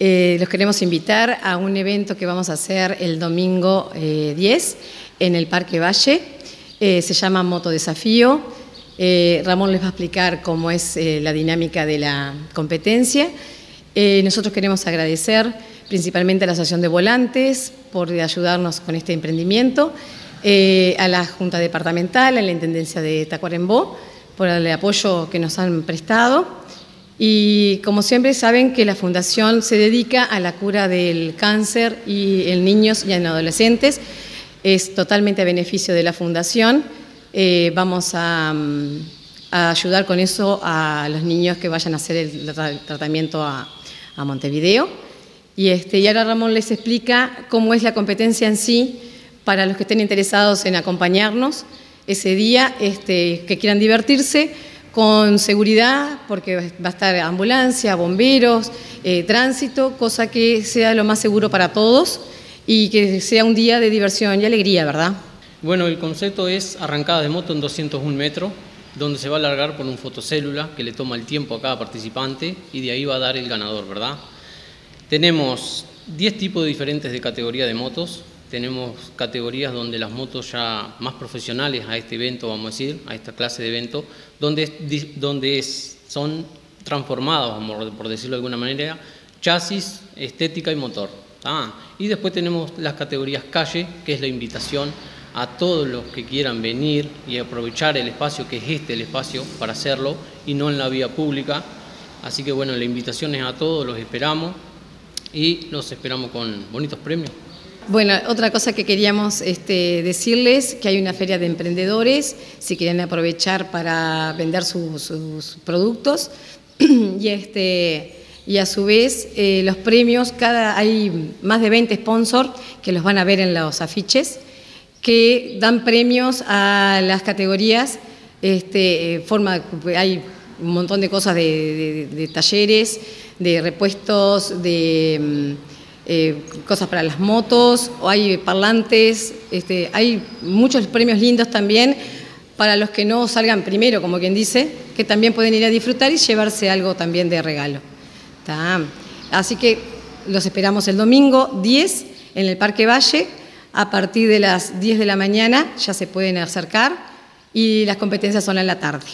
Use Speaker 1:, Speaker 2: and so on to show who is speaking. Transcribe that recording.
Speaker 1: Eh, los queremos invitar a un evento que vamos a hacer el domingo 10 eh, en el Parque Valle. Eh, se llama Moto Desafío. Ramón les va a explicar cómo es la dinámica de la competencia. nosotros queremos agradecer principalmente a la Asociación de Volantes por ayudarnos con este emprendimiento, a la Junta Departamental, a la Intendencia de Tacuarembó por el apoyo que nos han prestado. Y como siempre saben que la Fundación se dedica a la cura del cáncer y en niños y en adolescentes. Es totalmente a beneficio de la Fundación. Eh, vamos mm, a, ayudar con eso a los niños que vayan a hacer el tratamiento a, Montevideo. Y, este, y ahora Ramón les explica cómo es la competencia en sí para los que estén interesados en acompañarnos ese día, este, que quieran divertirse con seguridad, porque va a estar ambulancia, bomberos, eh, tránsito, cosa que sea lo más seguro para todos y que sea un día de diversión y alegría, ¿verdad?
Speaker 2: Bueno, el concepto es arrancada de moto en 201 metros, donde se va a alargar por un fotocélula que le toma el tiempo a cada participante y de ahí va a dar el ganador, ¿verdad? Tenemos 10 tipos diferentes de categoría de motos, tenemos categorías donde las motos ya más profesionales a este evento, vamos a decir, a esta clase de evento, donde, donde son transformados, por decirlo de alguna manera, chasis, estética y motor. Y después tenemos las categorías calle, que es la invitación a todos los que quieran venir y aprovechar el espacio, que es este el espacio para hacerlo, y no en la vía pública. Así que bueno, la invitación es a todos, los esperamos y los esperamos con bonitos premios.
Speaker 1: Bueno, otra cosa que queríamos este, decirles, que hay una feria de emprendedores, si quieren aprovechar para vender sus, productos, y, este, y a su vez eh, los premios, cada, hay más de 20 sponsors que los van a ver en los afiches, que dan premios a las categorías, este, forma, hay un montón de cosas de talleres, de repuestos, de mm, eh, cosas para las motos, o hay parlantes, este, hay muchos premios lindos también para los que no salgan primero, como quien dice, que también pueden ir a disfrutar y llevarse algo también de regalo. Así que los esperamos el domingo 10 en el Parque Valle, a partir de las 10 de la mañana ya se pueden acercar y las competencias son en la tarde.